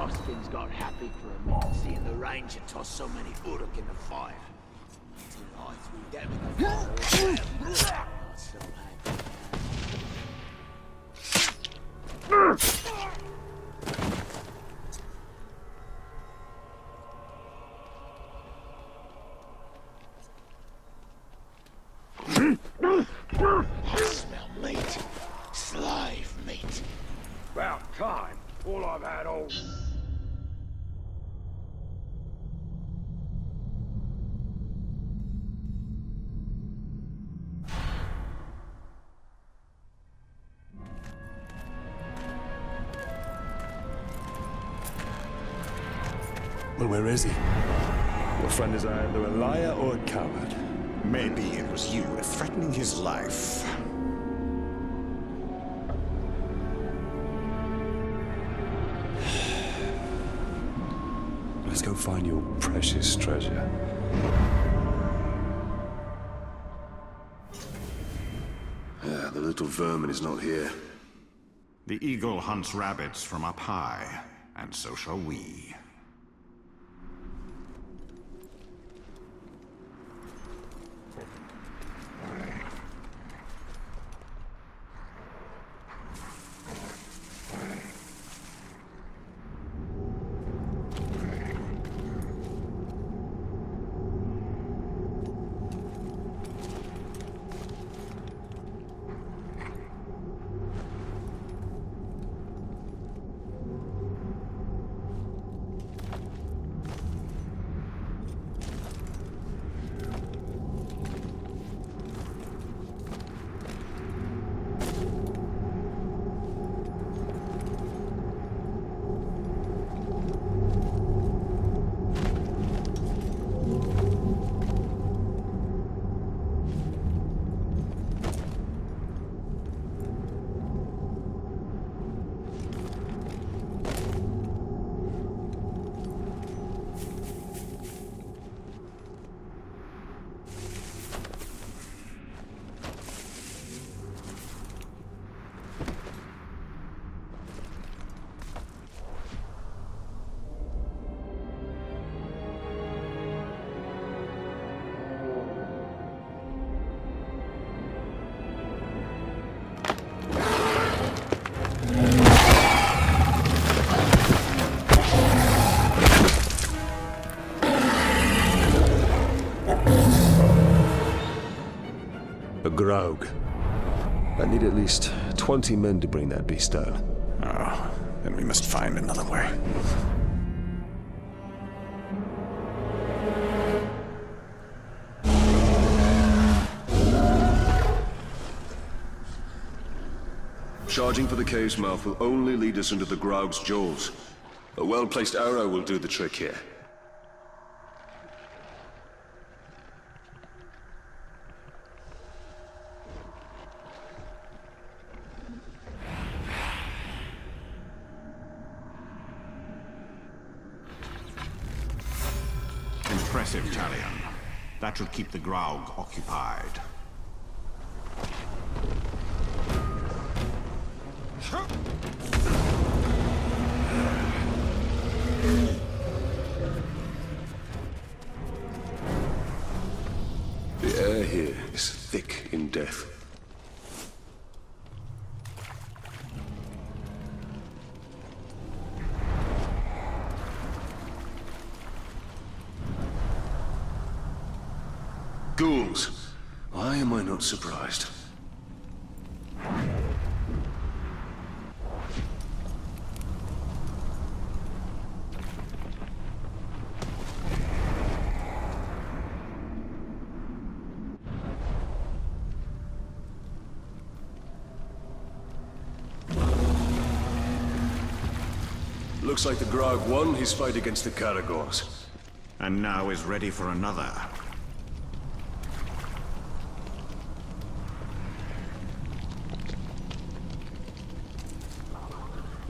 Roskins got happy for a minute, seeing the Ranger toss so many Uruk in the fire. Till I threw them in the fire. Not so. Smell meat. Slave meat. About time. All I've had all... is he? Your friend is either a liar or a coward. Maybe it was you threatening his life. Let's go find your precious treasure. Ah, the little vermin is not here. The eagle hunts rabbits from up high, and so shall we. Graug. I need at least 20 men to bring that beast down. Oh, then we must find another way. Charging for the cave's mouth will only lead us into the Graug's jaws. A well-placed arrow will do the trick here. Should keep the Graug occupied. Ghouls. Why am I not surprised? Looks like the Graug won his fight against the Caragors. And now is ready for another.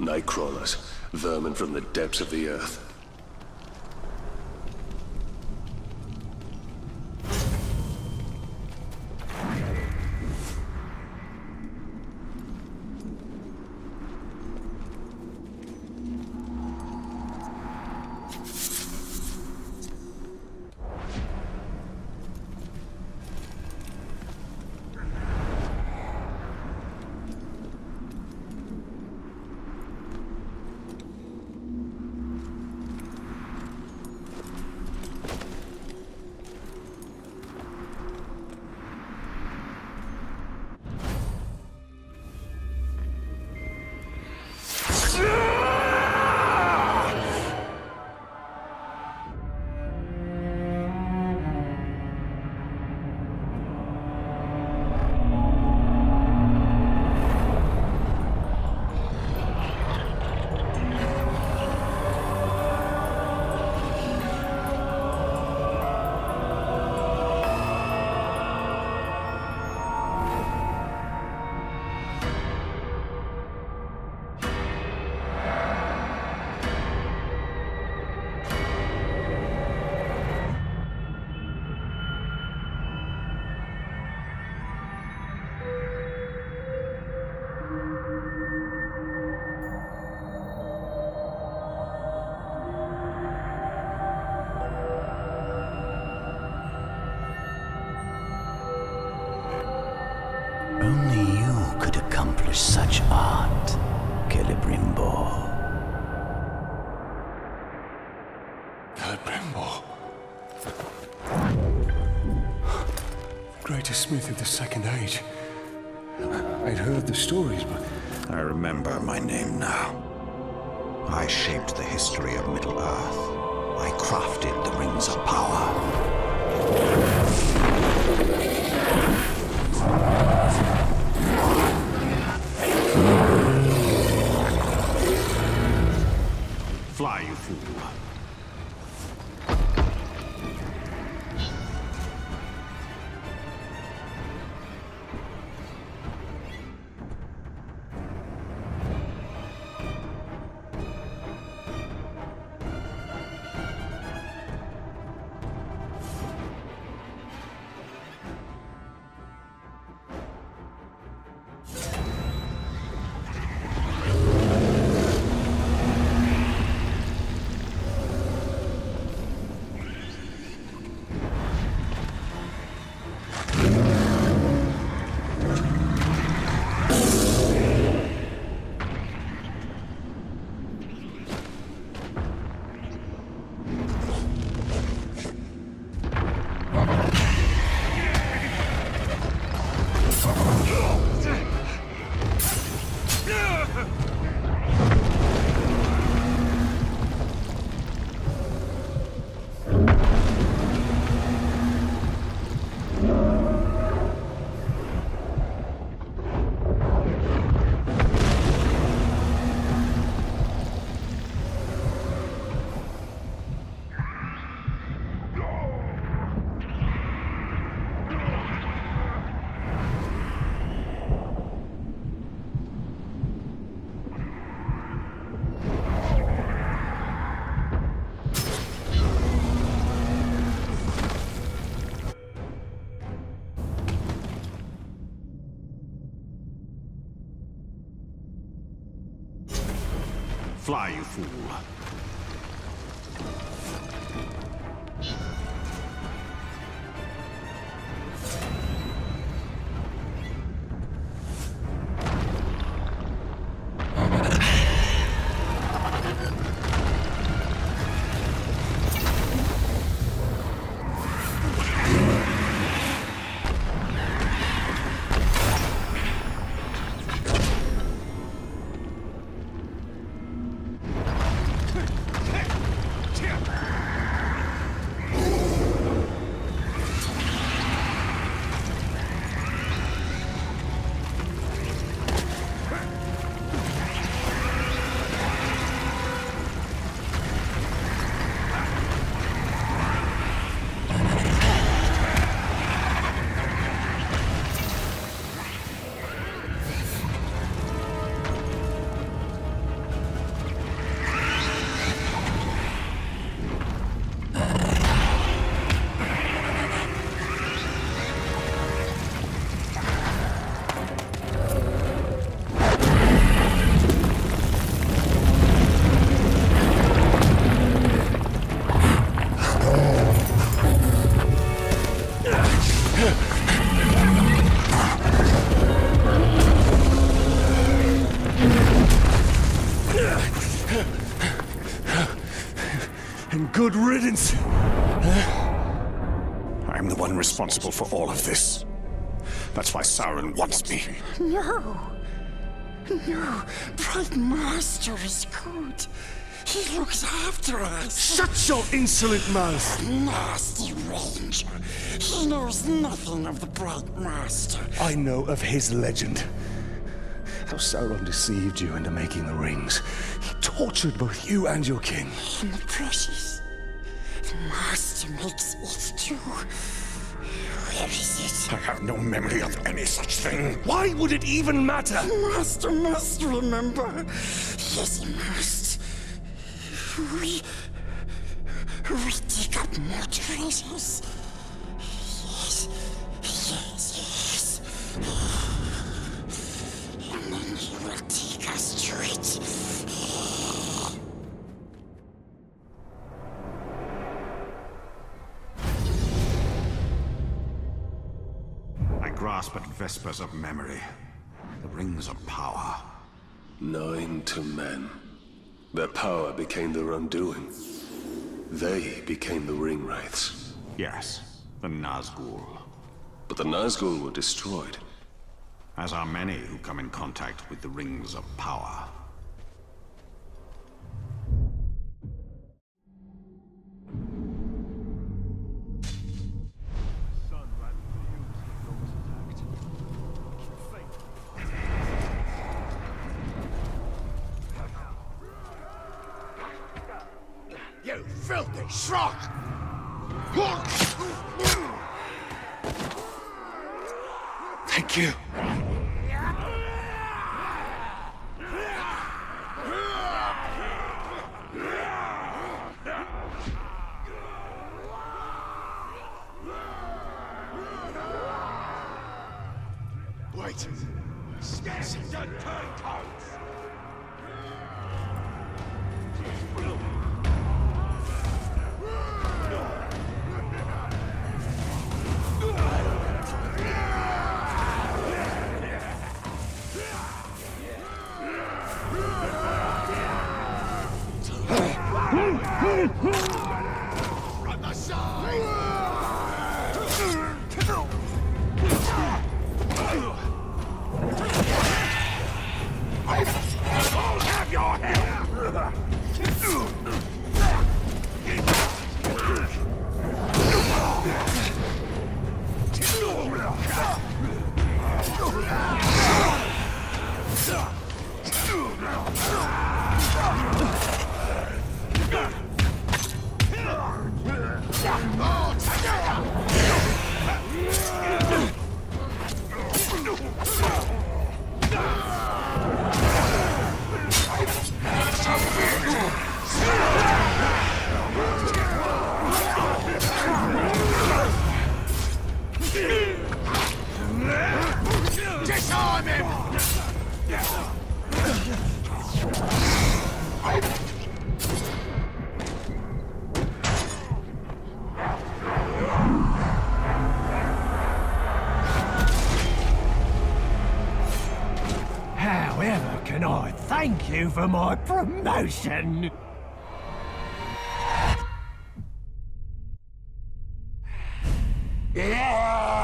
Nightcrawlers, vermin from the depths of the earth. Greatest smith of the Second Age. I'd heard the stories, but I remember my name now. I shaped the history of Middle-earth. I crafted the Rings of Power. Fool. Fly, you fool. And good riddance. I'm the one responsible for all of this. That's why Sauron wants me. No. No. Bright Master is good. He looks after us. Shut your insolent mouth! Nasty Ranger. He knows nothing of the Bright Master. I know of his legend. How Sauron deceived you into making the rings. He tortured both you and your king. And the precious. The Master makes it too. Where is it? I have no memory of any such thing. Why would it even matter? Master must remember. Yes, he must. We. We dig up more treasures. Yes, yes, yes. And then he will take us to it. I grasp at vespers of memory. The rings of power. Nine to men. Their power became their undoing. They became the ring wraiths. Yes, the Nazgul. But the Nazgul were destroyed. As are many who come in contact with the rings of power. You filthy! Thank you. for my promotion! Yeah!